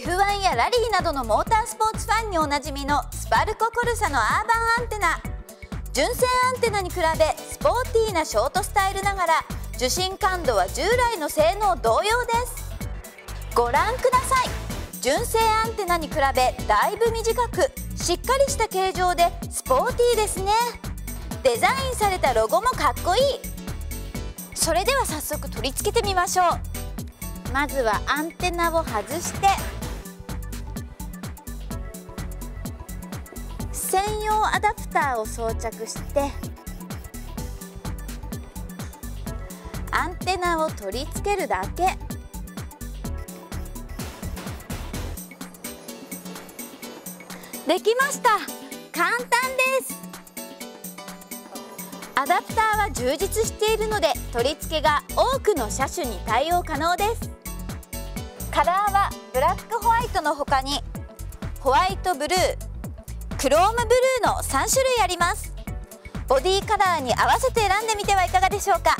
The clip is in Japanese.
F1 やラリーなどのモータースポーツファンにおなじみのスパルココルサのアーバンアンテナ。純正アンテナに比べスポーティーなショートスタイルながら受信感度は従来の性能同様です。ご覧ください。純正アンテナに比べだいぶ短くしっかりした形状でスポーティーですね。デザインされたロゴもかっこいい。それでは早速取り付けてみましょう。まずはアンテナを外して専用アダプターを装着してアンテナを取り付けるだけ。できました。簡単です。アダプターは充実しているので取り付けが多くの車種に対応可能です。カラーはブラックホワイトの他にホワイトブルークロームブルーの3種類あります。ボディカラーに合わせて選んでみてはいかがでしょうか？